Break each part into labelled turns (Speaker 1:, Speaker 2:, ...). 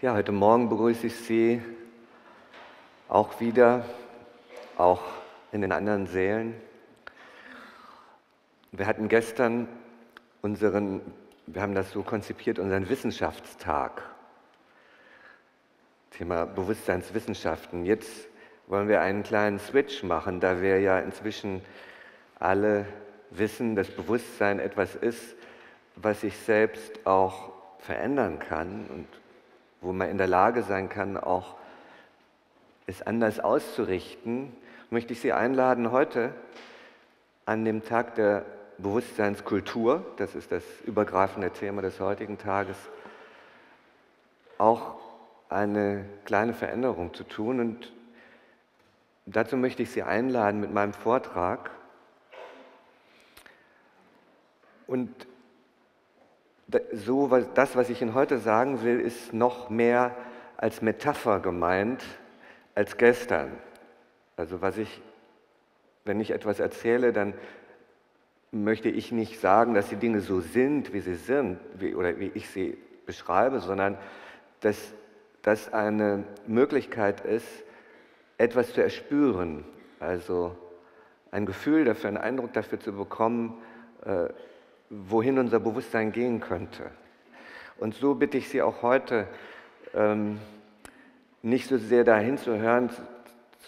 Speaker 1: Ja, heute Morgen begrüße ich Sie auch wieder, auch in den anderen Sälen. Wir hatten gestern unseren, wir haben das so konzipiert, unseren Wissenschaftstag. Thema Bewusstseinswissenschaften. Jetzt wollen wir einen kleinen Switch machen, da wir ja inzwischen alle wissen, dass Bewusstsein etwas ist, was sich selbst auch verändern kann und wo man in der Lage sein kann, auch es anders auszurichten, möchte ich Sie einladen, heute an dem Tag der Bewusstseinskultur, das ist das übergreifende Thema des heutigen Tages, auch eine kleine Veränderung zu tun. Und dazu möchte ich Sie einladen mit meinem Vortrag. Und so, das, was ich Ihnen heute sagen will, ist noch mehr als Metapher gemeint als gestern. Also was ich, wenn ich etwas erzähle, dann möchte ich nicht sagen, dass die Dinge so sind, wie sie sind, wie, oder wie ich sie beschreibe, sondern dass das eine Möglichkeit ist, etwas zu erspüren, also ein Gefühl dafür, einen Eindruck dafür zu bekommen, äh, wohin unser Bewusstsein gehen könnte. Und so bitte ich Sie auch heute, ähm, nicht so sehr dahin zu hören,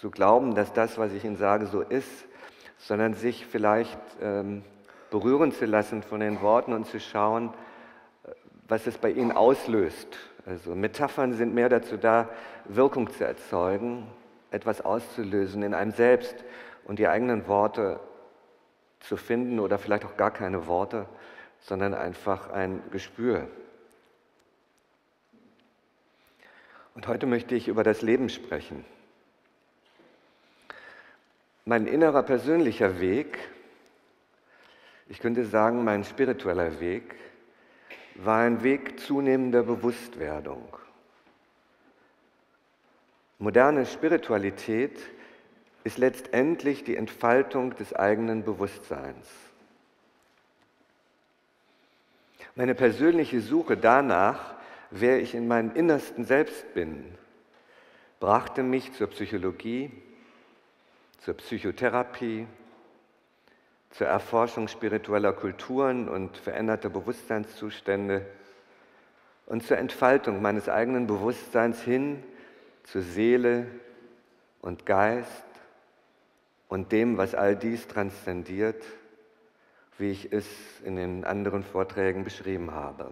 Speaker 1: zu glauben, dass das, was ich Ihnen sage, so ist, sondern sich vielleicht ähm, berühren zu lassen von den Worten und zu schauen, was es bei Ihnen auslöst. Also Metaphern sind mehr dazu da, Wirkung zu erzeugen, etwas auszulösen in einem selbst und die eigenen Worte zu finden oder vielleicht auch gar keine Worte, sondern einfach ein Gespür. Und heute möchte ich über das Leben sprechen. Mein innerer persönlicher Weg, ich könnte sagen mein spiritueller Weg, war ein Weg zunehmender Bewusstwerdung. Moderne Spiritualität ist letztendlich die Entfaltung des eigenen Bewusstseins. Meine persönliche Suche danach, wer ich in meinem Innersten selbst bin, brachte mich zur Psychologie, zur Psychotherapie, zur Erforschung spiritueller Kulturen und veränderter Bewusstseinszustände und zur Entfaltung meines eigenen Bewusstseins hin zur Seele und Geist und dem, was all dies transzendiert, wie ich es in den anderen Vorträgen beschrieben habe.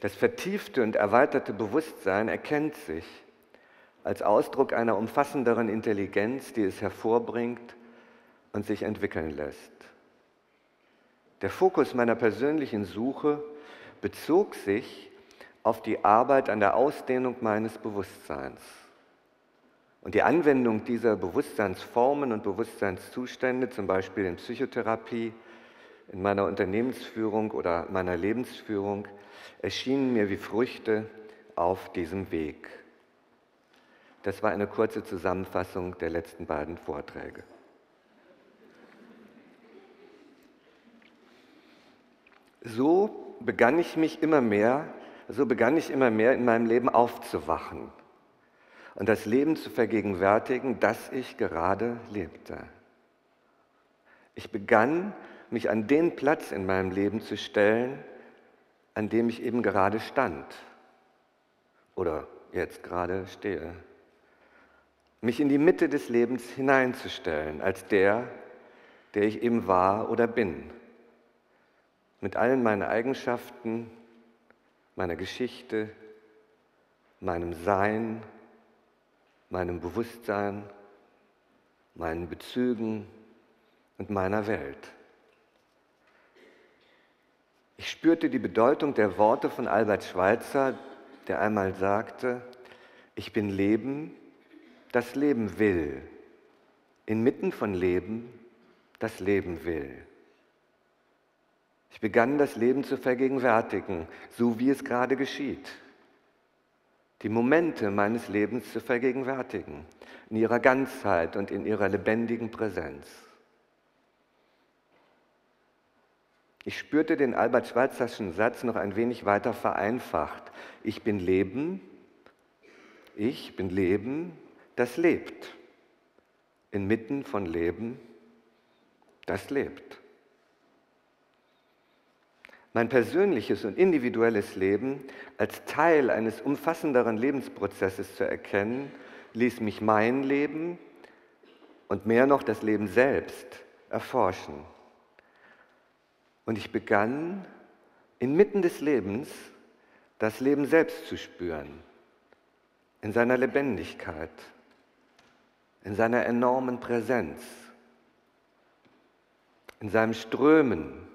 Speaker 1: Das vertiefte und erweiterte Bewusstsein erkennt sich als Ausdruck einer umfassenderen Intelligenz, die es hervorbringt und sich entwickeln lässt. Der Fokus meiner persönlichen Suche bezog sich auf die Arbeit an der Ausdehnung meines Bewusstseins. Und die Anwendung dieser Bewusstseinsformen und Bewusstseinszustände, zum Beispiel in Psychotherapie, in meiner Unternehmensführung oder meiner Lebensführung, erschienen mir wie Früchte auf diesem Weg. Das war eine kurze Zusammenfassung der letzten beiden Vorträge. So begann ich mich immer mehr, so begann ich immer mehr in meinem Leben aufzuwachen und das Leben zu vergegenwärtigen, das ich gerade lebte. Ich begann, mich an den Platz in meinem Leben zu stellen, an dem ich eben gerade stand oder jetzt gerade stehe. Mich in die Mitte des Lebens hineinzustellen, als der, der ich eben war oder bin. Mit allen meinen Eigenschaften, meiner Geschichte, meinem Sein, meinem Bewusstsein, meinen Bezügen und meiner Welt. Ich spürte die Bedeutung der Worte von Albert Schweitzer, der einmal sagte, ich bin Leben, das Leben will. Inmitten von Leben, das Leben will. Ich begann das Leben zu vergegenwärtigen, so wie es gerade geschieht die Momente meines Lebens zu vergegenwärtigen, in ihrer Ganzheit und in ihrer lebendigen Präsenz. Ich spürte den Albert Schweitzerschen Satz noch ein wenig weiter vereinfacht. Ich bin Leben, ich bin Leben, das lebt. Inmitten von Leben, das lebt. Mein persönliches und individuelles Leben als Teil eines umfassenderen Lebensprozesses zu erkennen, ließ mich mein Leben und mehr noch das Leben selbst erforschen. Und ich begann inmitten des Lebens das Leben selbst zu spüren, in seiner Lebendigkeit, in seiner enormen Präsenz, in seinem Strömen,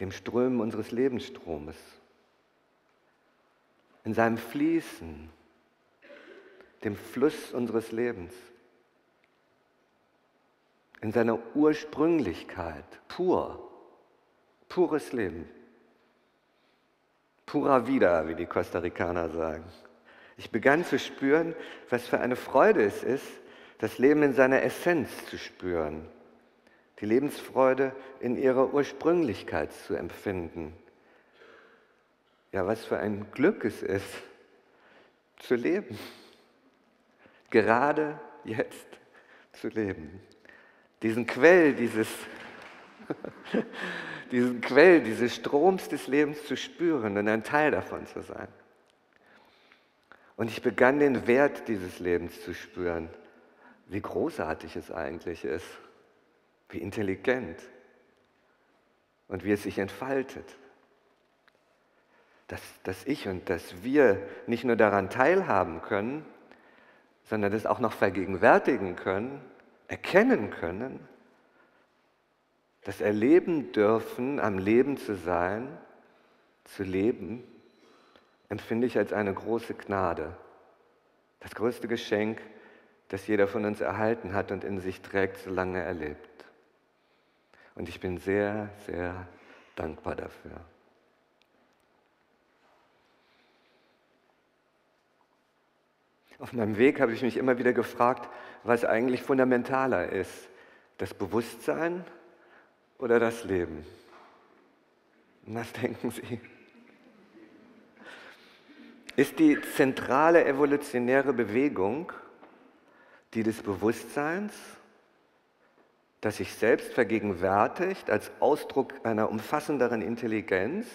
Speaker 1: dem Strömen unseres Lebensstromes, in seinem Fließen, dem Fluss unseres Lebens in seiner Ursprünglichkeit, pur, pures Leben. Pura vida, wie die Costa Ricaner sagen. Ich begann zu spüren, was für eine Freude es ist, das Leben in seiner Essenz zu spüren, die Lebensfreude in ihrer Ursprünglichkeit zu empfinden. Ja, was für ein Glück es ist, zu leben, gerade jetzt zu leben diesen Quell dieses, diesen Quell dieses Stroms des Lebens zu spüren und ein Teil davon zu sein. Und ich begann den Wert dieses Lebens zu spüren, wie großartig es eigentlich ist, wie intelligent und wie es sich entfaltet. Dass, dass ich und dass wir nicht nur daran teilhaben können, sondern das auch noch vergegenwärtigen können erkennen können, das erleben dürfen, am Leben zu sein, zu leben, empfinde ich als eine große Gnade. Das größte Geschenk, das jeder von uns erhalten hat und in sich trägt, solange er lebt. Und ich bin sehr, sehr dankbar dafür. Auf meinem Weg habe ich mich immer wieder gefragt, was eigentlich fundamentaler ist, das Bewusstsein oder das Leben. Was denken Sie? Ist die zentrale evolutionäre Bewegung die des Bewusstseins, das sich selbst vergegenwärtigt als Ausdruck einer umfassenderen Intelligenz,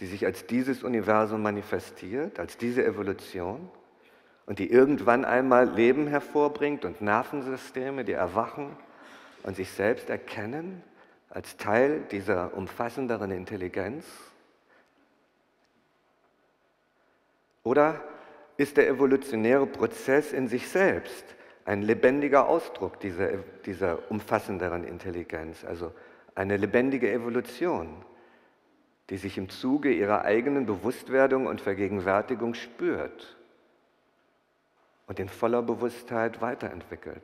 Speaker 1: die sich als dieses Universum manifestiert, als diese Evolution? und die irgendwann einmal Leben hervorbringt und Nervensysteme, die erwachen und sich selbst erkennen als Teil dieser umfassenderen Intelligenz? Oder ist der evolutionäre Prozess in sich selbst ein lebendiger Ausdruck dieser, dieser umfassenderen Intelligenz, also eine lebendige Evolution, die sich im Zuge ihrer eigenen Bewusstwerdung und Vergegenwärtigung spürt? und in voller Bewusstheit weiterentwickelt.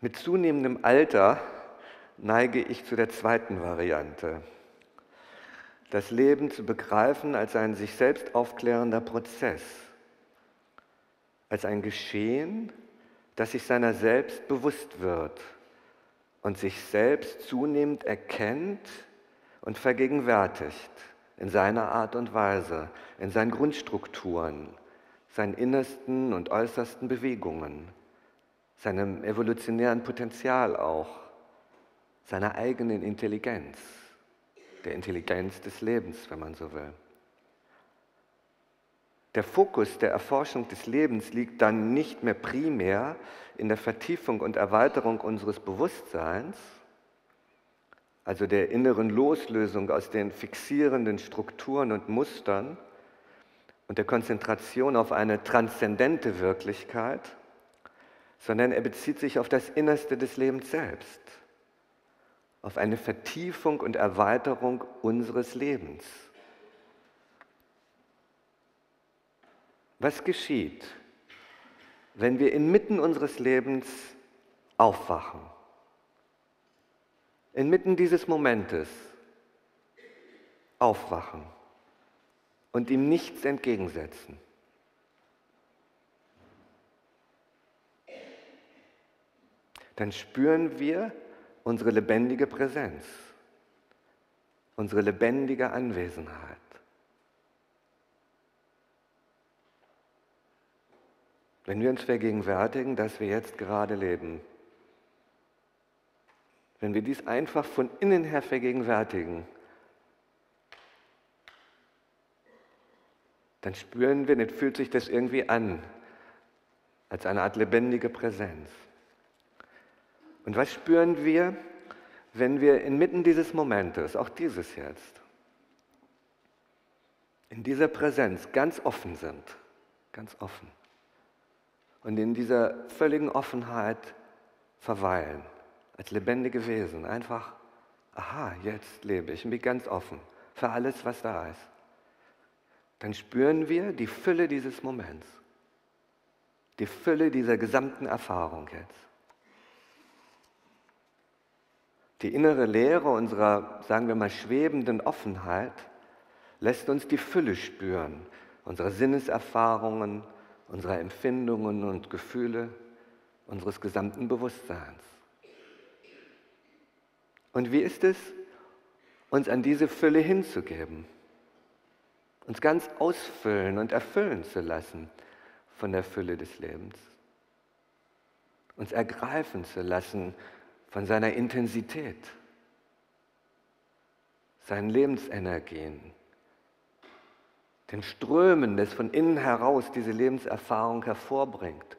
Speaker 1: Mit zunehmendem Alter neige ich zu der zweiten Variante. Das Leben zu begreifen als ein sich selbst aufklärender Prozess, als ein Geschehen, das sich seiner selbst bewusst wird und sich selbst zunehmend erkennt und vergegenwärtigt in seiner Art und Weise, in seinen Grundstrukturen, seinen innersten und äußersten Bewegungen, seinem evolutionären Potenzial auch, seiner eigenen Intelligenz, der Intelligenz des Lebens, wenn man so will. Der Fokus der Erforschung des Lebens liegt dann nicht mehr primär in der Vertiefung und Erweiterung unseres Bewusstseins, also der inneren Loslösung aus den fixierenden Strukturen und Mustern und der Konzentration auf eine transzendente Wirklichkeit, sondern er bezieht sich auf das Innerste des Lebens selbst, auf eine Vertiefung und Erweiterung unseres Lebens. Was geschieht, wenn wir inmitten unseres Lebens aufwachen? inmitten dieses Momentes aufwachen und ihm nichts dann spüren wir unsere lebendige Präsenz, unsere lebendige Anwesenheit. Wenn wir uns vergegenwärtigen, dass wir jetzt gerade leben, wenn wir dies einfach von innen her vergegenwärtigen, dann spüren wir, dann fühlt sich das irgendwie an, als eine Art lebendige Präsenz. Und was spüren wir, wenn wir inmitten dieses Momentes, auch dieses jetzt, in dieser Präsenz ganz offen sind, ganz offen und in dieser völligen Offenheit verweilen, als lebendige Wesen, einfach, aha, jetzt lebe ich und bin ganz offen für alles, was da ist. Dann spüren wir die Fülle dieses Moments, die Fülle dieser gesamten Erfahrung jetzt. Die innere Leere unserer, sagen wir mal, schwebenden Offenheit lässt uns die Fülle spüren, unserer Sinneserfahrungen, unserer Empfindungen und Gefühle, unseres gesamten Bewusstseins. Und wie ist es, uns an diese Fülle hinzugeben, uns ganz ausfüllen und erfüllen zu lassen von der Fülle des Lebens, uns ergreifen zu lassen von seiner Intensität, seinen Lebensenergien, den Strömen, das von innen heraus diese Lebenserfahrung hervorbringt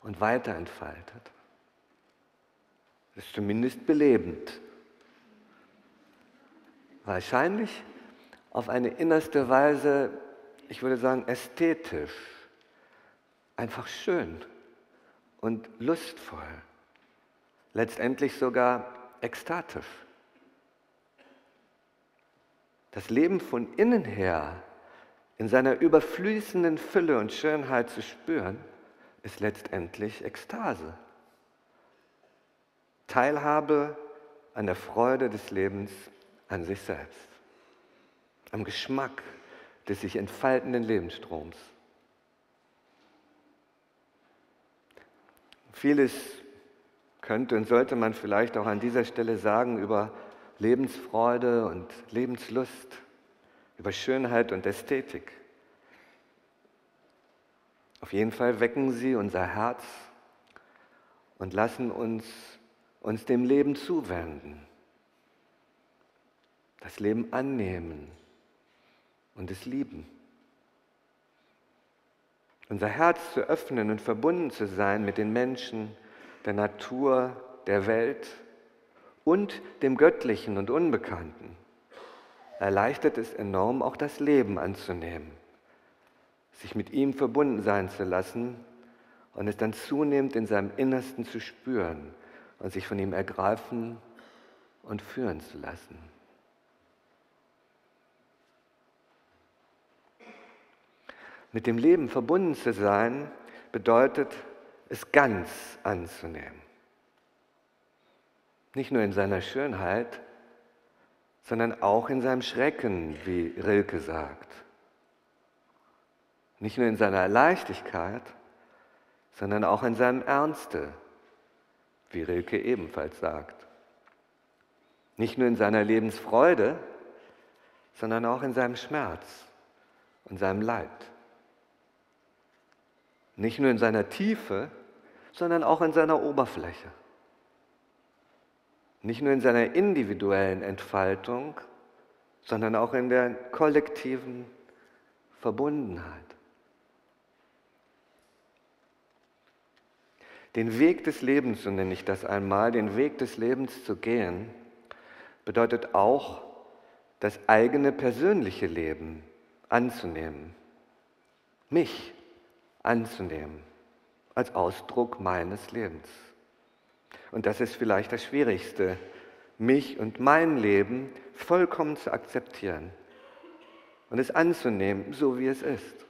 Speaker 1: und weiterentfaltet. Das ist zumindest belebend. Wahrscheinlich auf eine innerste Weise, ich würde sagen, ästhetisch, einfach schön und lustvoll letztendlich sogar ekstatisch. Das Leben von innen her in seiner überfließenden Fülle und Schönheit zu spüren, ist letztendlich Ekstase. Teilhabe an der Freude des Lebens an sich selbst, am Geschmack des sich entfaltenden Lebensstroms. Vieles könnte und sollte man vielleicht auch an dieser Stelle sagen über Lebensfreude und Lebenslust, über Schönheit und Ästhetik. Auf jeden Fall wecken sie unser Herz und lassen uns uns dem Leben zuwenden, das Leben annehmen und es lieben. Unser Herz zu öffnen und verbunden zu sein mit den Menschen, der Natur, der Welt und dem Göttlichen und Unbekannten, erleichtert es enorm, auch das Leben anzunehmen, sich mit ihm verbunden sein zu lassen und es dann zunehmend in seinem Innersten zu spüren und sich von ihm ergreifen und führen zu lassen. Mit dem Leben verbunden zu sein bedeutet es ganz anzunehmen. Nicht nur in seiner Schönheit, sondern auch in seinem Schrecken, wie Rilke sagt. Nicht nur in seiner Leichtigkeit, sondern auch in seinem Ernste, wie Rilke ebenfalls sagt. Nicht nur in seiner Lebensfreude, sondern auch in seinem Schmerz und seinem Leid. Nicht nur in seiner Tiefe, sondern auch in seiner Oberfläche. Nicht nur in seiner individuellen Entfaltung, sondern auch in der kollektiven Verbundenheit. Den Weg des Lebens, so nenne ich das einmal, den Weg des Lebens zu gehen, bedeutet auch, das eigene persönliche Leben anzunehmen, mich anzunehmen als Ausdruck meines Lebens. Und das ist vielleicht das Schwierigste, mich und mein Leben vollkommen zu akzeptieren und es anzunehmen, so wie es ist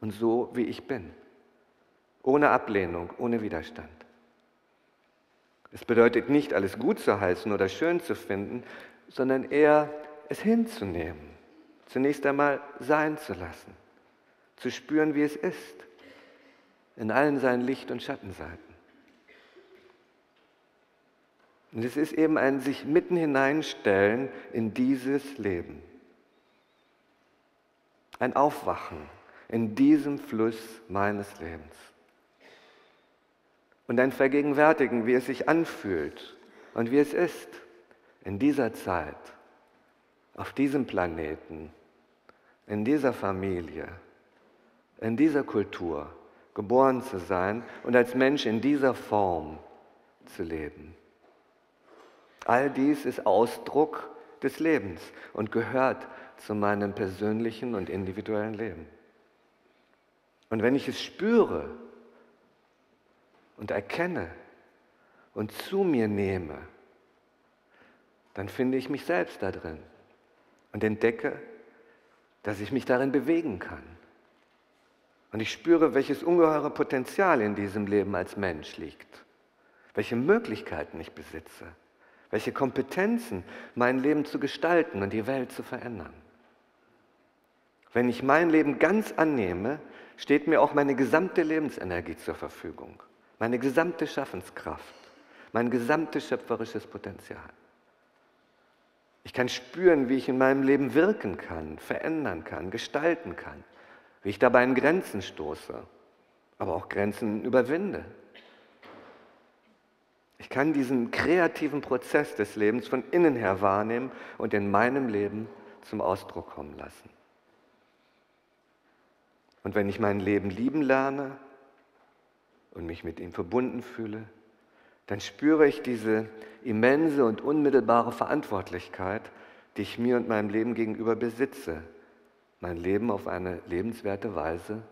Speaker 1: und so wie ich bin, ohne Ablehnung, ohne Widerstand. Es bedeutet nicht, alles gut zu heißen oder schön zu finden, sondern eher es hinzunehmen, zunächst einmal sein zu lassen, zu spüren, wie es ist in allen seinen Licht- und Schattenseiten. Und es ist eben ein sich mitten hineinstellen in dieses Leben. Ein Aufwachen in diesem Fluss meines Lebens. Und ein Vergegenwärtigen, wie es sich anfühlt und wie es ist, in dieser Zeit, auf diesem Planeten, in dieser Familie, in dieser Kultur geboren zu sein und als Mensch in dieser Form zu leben. All dies ist Ausdruck des Lebens und gehört zu meinem persönlichen und individuellen Leben. Und wenn ich es spüre und erkenne und zu mir nehme, dann finde ich mich selbst da drin und entdecke, dass ich mich darin bewegen kann. Und ich spüre, welches ungeheure Potenzial in diesem Leben als Mensch liegt, welche Möglichkeiten ich besitze, welche Kompetenzen, mein Leben zu gestalten und die Welt zu verändern. Wenn ich mein Leben ganz annehme, steht mir auch meine gesamte Lebensenergie zur Verfügung, meine gesamte Schaffenskraft, mein gesamtes schöpferisches Potenzial. Ich kann spüren, wie ich in meinem Leben wirken kann, verändern kann, gestalten kann, wie ich dabei an Grenzen stoße, aber auch Grenzen überwinde. Ich kann diesen kreativen Prozess des Lebens von innen her wahrnehmen und in meinem Leben zum Ausdruck kommen lassen. Und wenn ich mein Leben lieben lerne und mich mit ihm verbunden fühle, dann spüre ich diese immense und unmittelbare Verantwortlichkeit, die ich mir und meinem Leben gegenüber besitze, mein Leben auf eine lebenswerte Weise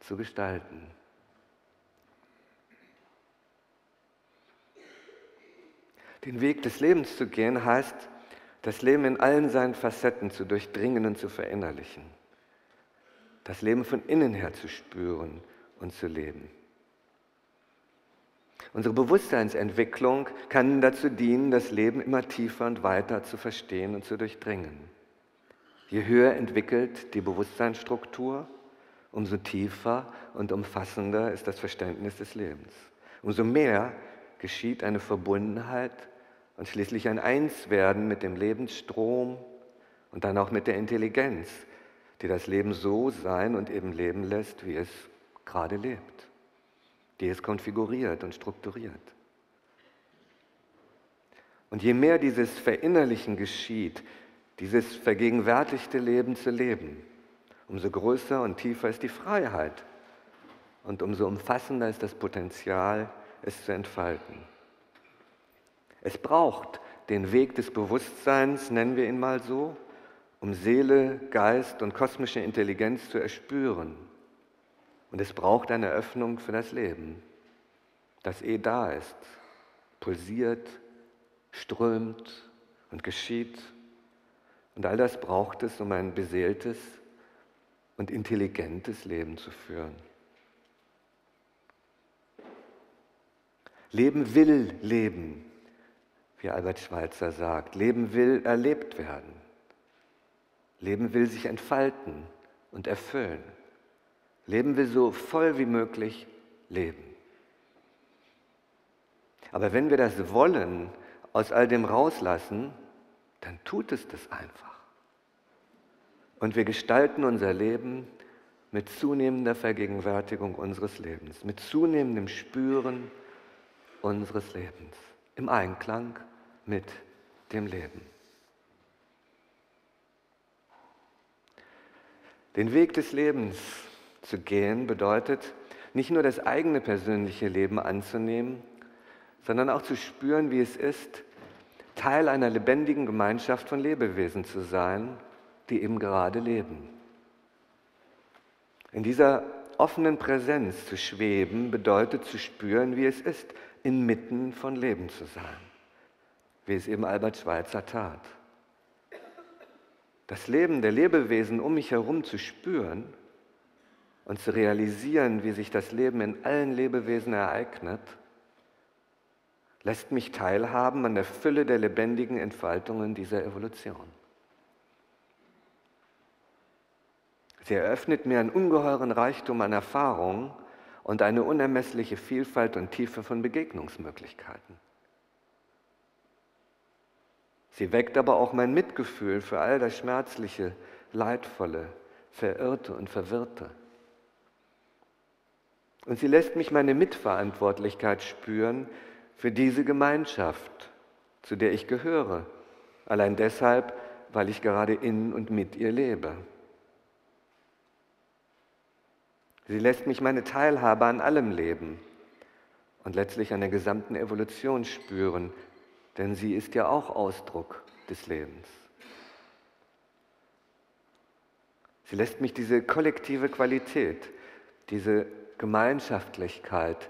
Speaker 1: zu gestalten. Den Weg des Lebens zu gehen heißt, das Leben in allen seinen Facetten zu durchdringen und zu verinnerlichen. Das Leben von innen her zu spüren und zu leben. Unsere Bewusstseinsentwicklung kann dazu dienen, das Leben immer tiefer und weiter zu verstehen und zu durchdringen. Je höher entwickelt die Bewusstseinsstruktur, umso tiefer und umfassender ist das Verständnis des Lebens. Umso mehr geschieht eine Verbundenheit und schließlich ein Einswerden mit dem Lebensstrom und dann auch mit der Intelligenz, die das Leben so sein und eben leben lässt, wie es gerade lebt, die es konfiguriert und strukturiert. Und je mehr dieses Verinnerlichen geschieht, dieses vergegenwärtigte Leben zu leben, umso größer und tiefer ist die Freiheit und umso umfassender ist das Potenzial, es zu entfalten. Es braucht den Weg des Bewusstseins, nennen wir ihn mal so, um Seele, Geist und kosmische Intelligenz zu erspüren. Und es braucht eine Öffnung für das Leben, das eh da ist, pulsiert, strömt und geschieht. Und all das braucht es, um ein beseeltes und intelligentes Leben zu führen. Leben will leben, wie Albert Schweitzer sagt. Leben will erlebt werden. Leben will sich entfalten und erfüllen. Leben will so voll wie möglich leben. Aber wenn wir das Wollen aus all dem rauslassen, dann tut es das einfach. Und wir gestalten unser Leben mit zunehmender Vergegenwärtigung unseres Lebens, mit zunehmendem Spüren unseres Lebens, im Einklang mit dem Leben. Den Weg des Lebens zu gehen bedeutet, nicht nur das eigene persönliche Leben anzunehmen, sondern auch zu spüren, wie es ist, Teil einer lebendigen Gemeinschaft von Lebewesen zu sein, die eben gerade leben. In dieser offenen Präsenz zu schweben bedeutet zu spüren, wie es ist, inmitten von Leben zu sein, wie es eben Albert Schweitzer tat das Leben der Lebewesen um mich herum zu spüren und zu realisieren, wie sich das Leben in allen Lebewesen ereignet, lässt mich teilhaben an der Fülle der lebendigen Entfaltungen dieser Evolution. Sie eröffnet mir einen ungeheuren Reichtum an Erfahrungen und eine unermessliche Vielfalt und Tiefe von Begegnungsmöglichkeiten. Sie weckt aber auch mein Mitgefühl für all das Schmerzliche, Leidvolle, Verirrte und Verwirrte. Und sie lässt mich meine Mitverantwortlichkeit spüren für diese Gemeinschaft, zu der ich gehöre, allein deshalb, weil ich gerade in und mit ihr lebe. Sie lässt mich meine Teilhabe an allem leben und letztlich an der gesamten Evolution spüren, denn sie ist ja auch Ausdruck des Lebens. Sie lässt mich diese kollektive Qualität, diese Gemeinschaftlichkeit,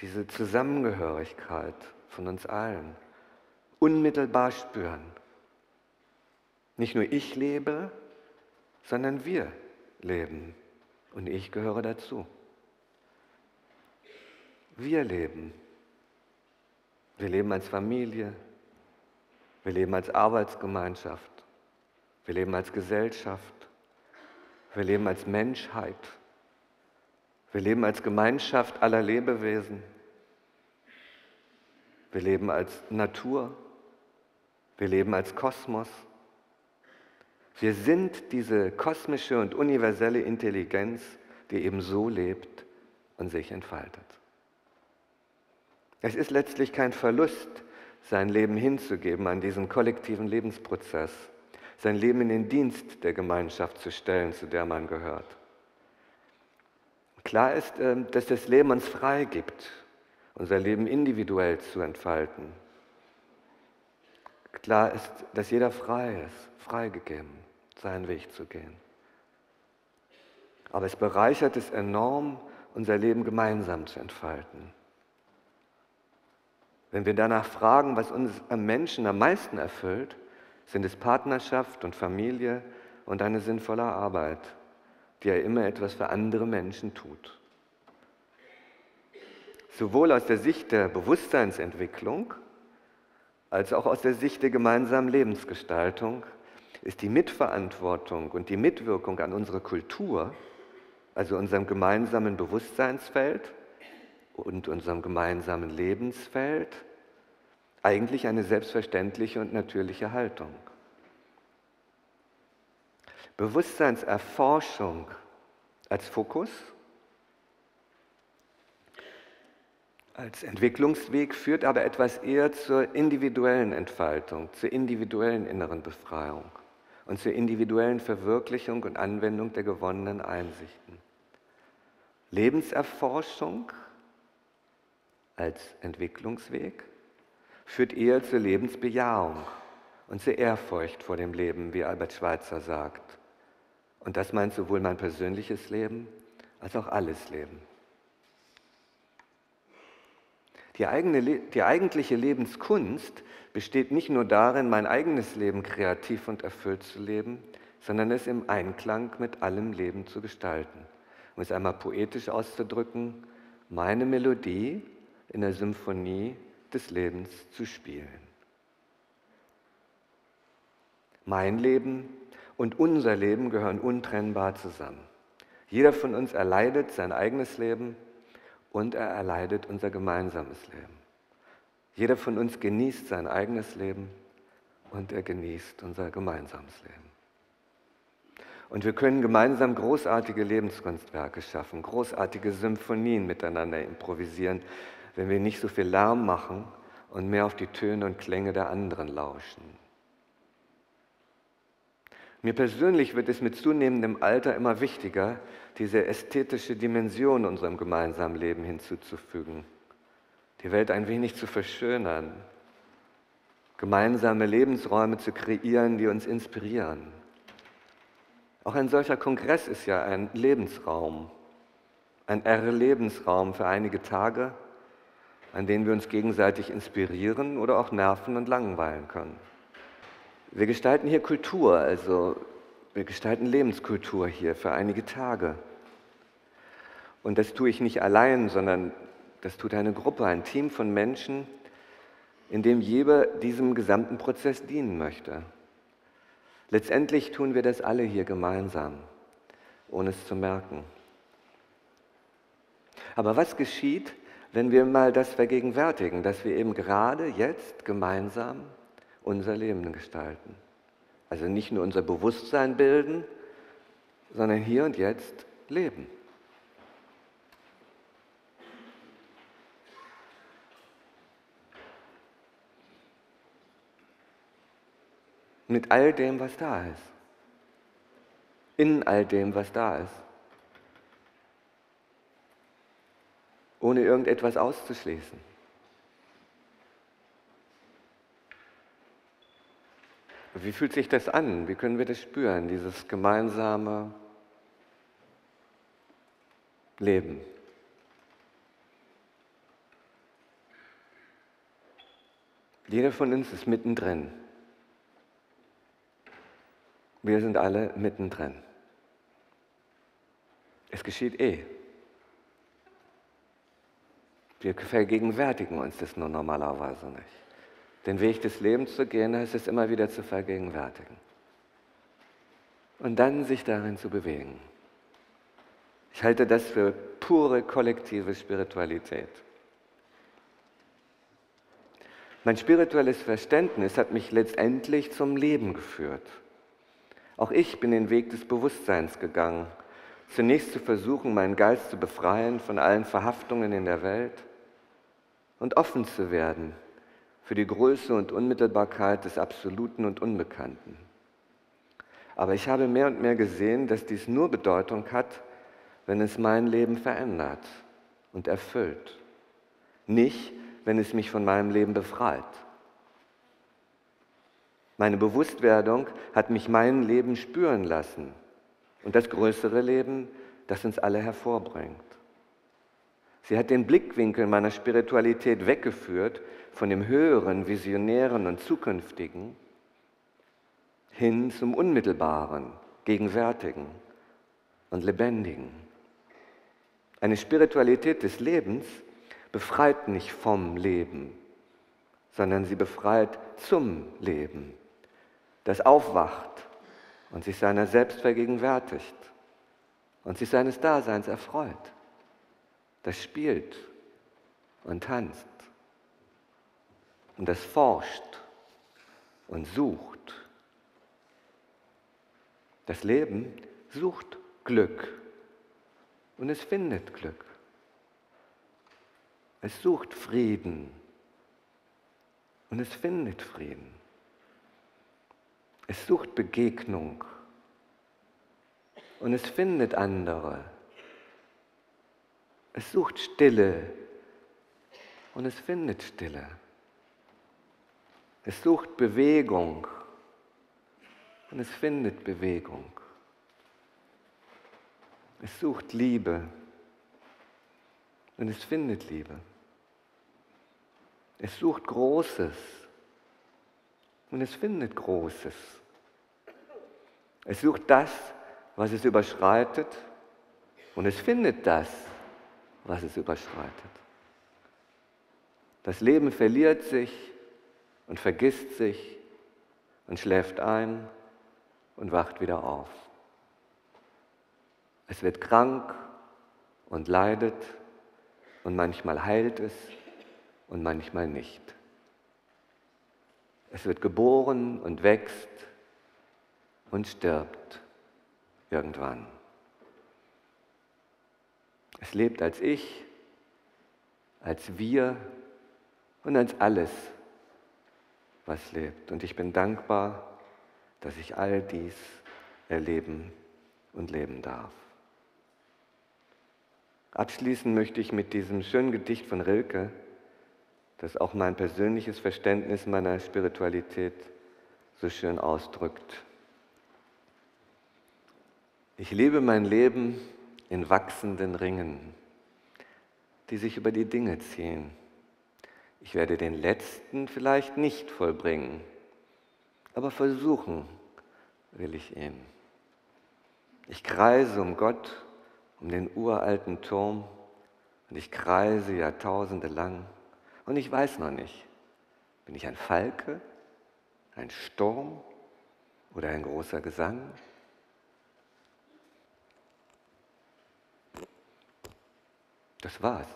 Speaker 1: diese Zusammengehörigkeit von uns allen unmittelbar spüren. Nicht nur ich lebe, sondern wir leben und ich gehöre dazu. Wir leben. Wir leben als Familie, wir leben als Arbeitsgemeinschaft, wir leben als Gesellschaft, wir leben als Menschheit, wir leben als Gemeinschaft aller Lebewesen, wir leben als Natur, wir leben als Kosmos. Wir sind diese kosmische und universelle Intelligenz, die eben so lebt und sich entfaltet. Es ist letztlich kein Verlust, sein Leben hinzugeben an diesen kollektiven Lebensprozess, sein Leben in den Dienst der Gemeinschaft zu stellen, zu der man gehört. Klar ist, ähm, dass das Leben uns frei gibt, unser Leben individuell zu entfalten. Klar ist, dass jeder frei ist, freigegeben, seinen Weg zu gehen. Aber es bereichert es enorm, unser Leben gemeinsam zu entfalten. Wenn wir danach fragen, was uns am Menschen am meisten erfüllt, sind es Partnerschaft und Familie und eine sinnvolle Arbeit, die ja immer etwas für andere Menschen tut. Sowohl aus der Sicht der Bewusstseinsentwicklung als auch aus der Sicht der gemeinsamen Lebensgestaltung ist die Mitverantwortung und die Mitwirkung an unserer Kultur, also unserem gemeinsamen Bewusstseinsfeld, und unserem gemeinsamen Lebensfeld eigentlich eine selbstverständliche und natürliche Haltung. Bewusstseinserforschung als Fokus, als Entwicklungsweg führt aber etwas eher zur individuellen Entfaltung, zur individuellen inneren Befreiung und zur individuellen Verwirklichung und Anwendung der gewonnenen Einsichten. Lebenserforschung als Entwicklungsweg führt eher zur Lebensbejahung und zur Ehrfurcht vor dem Leben, wie Albert Schweitzer sagt. Und das meint sowohl mein persönliches Leben als auch alles Leben. Die, eigene, die eigentliche Lebenskunst besteht nicht nur darin, mein eigenes Leben kreativ und erfüllt zu leben, sondern es im Einklang mit allem Leben zu gestalten. Um es einmal poetisch auszudrücken, meine Melodie in der Symphonie des Lebens zu spielen. Mein Leben und unser Leben gehören untrennbar zusammen. Jeder von uns erleidet sein eigenes Leben und er erleidet unser gemeinsames Leben. Jeder von uns genießt sein eigenes Leben und er genießt unser gemeinsames Leben. Und wir können gemeinsam großartige Lebenskunstwerke schaffen, großartige Symphonien miteinander improvisieren, wenn wir nicht so viel Lärm machen und mehr auf die Töne und Klänge der anderen lauschen. Mir persönlich wird es mit zunehmendem Alter immer wichtiger, diese ästhetische Dimension unserem gemeinsamen Leben hinzuzufügen, die Welt ein wenig zu verschönern, gemeinsame Lebensräume zu kreieren, die uns inspirieren. Auch ein solcher Kongress ist ja ein Lebensraum, ein R-Lebensraum für einige Tage an denen wir uns gegenseitig inspirieren oder auch nerven und langweilen können. Wir gestalten hier Kultur, also wir gestalten Lebenskultur hier für einige Tage. Und das tue ich nicht allein, sondern das tut eine Gruppe, ein Team von Menschen, in dem jeder diesem gesamten Prozess dienen möchte. Letztendlich tun wir das alle hier gemeinsam, ohne es zu merken. Aber was geschieht, wenn wir mal das vergegenwärtigen, dass wir eben gerade jetzt gemeinsam unser Leben gestalten. Also nicht nur unser Bewusstsein bilden, sondern hier und jetzt leben. Mit all dem, was da ist. In all dem, was da ist. Ohne irgendetwas auszuschließen. Wie fühlt sich das an? Wie können wir das spüren, dieses gemeinsame Leben? Jeder von uns ist mittendrin. Wir sind alle mittendrin. Es geschieht eh. Wir vergegenwärtigen uns das nur normalerweise nicht. Den Weg des Lebens zu gehen, heißt es immer wieder zu vergegenwärtigen. Und dann sich darin zu bewegen. Ich halte das für pure kollektive Spiritualität. Mein spirituelles Verständnis hat mich letztendlich zum Leben geführt. Auch ich bin den Weg des Bewusstseins gegangen, zunächst zu versuchen, meinen Geist zu befreien von allen Verhaftungen in der Welt und offen zu werden für die Größe und Unmittelbarkeit des Absoluten und Unbekannten. Aber ich habe mehr und mehr gesehen, dass dies nur Bedeutung hat, wenn es mein Leben verändert und erfüllt, nicht wenn es mich von meinem Leben befreit. Meine Bewusstwerdung hat mich mein Leben spüren lassen und das größere Leben, das uns alle hervorbringt. Sie hat den Blickwinkel meiner Spiritualität weggeführt von dem Höheren, Visionären und Zukünftigen hin zum Unmittelbaren, Gegenwärtigen und Lebendigen. Eine Spiritualität des Lebens befreit nicht vom Leben, sondern sie befreit zum Leben, das aufwacht und sich seiner selbst vergegenwärtigt und sich seines Daseins erfreut, das spielt und tanzt und das forscht und sucht. Das Leben sucht Glück und es findet Glück. Es sucht Frieden und es findet Frieden. Es sucht Begegnung und es findet andere. Es sucht Stille und es findet Stille. Es sucht Bewegung und es findet Bewegung. Es sucht Liebe und es findet Liebe. Es sucht Großes und es findet Großes. Es sucht das, was es überschreitet und es findet das, was es überschreitet. Das Leben verliert sich und vergisst sich und schläft ein und wacht wieder auf. Es wird krank und leidet und manchmal heilt es und manchmal nicht. Es wird geboren und wächst und stirbt irgendwann. Es lebt als ich, als wir und als alles, was lebt. Und ich bin dankbar, dass ich all dies erleben und leben darf. Abschließen möchte ich mit diesem schönen Gedicht von Rilke, das auch mein persönliches Verständnis meiner Spiritualität so schön ausdrückt. Ich lebe mein Leben in wachsenden Ringen, die sich über die Dinge ziehen. Ich werde den letzten vielleicht nicht vollbringen, aber versuchen will ich ihn. Ich kreise um Gott, um den uralten Turm und ich kreise Jahrtausende lang und ich weiß noch nicht, bin ich ein Falke, ein Sturm oder ein großer Gesang? Das war's.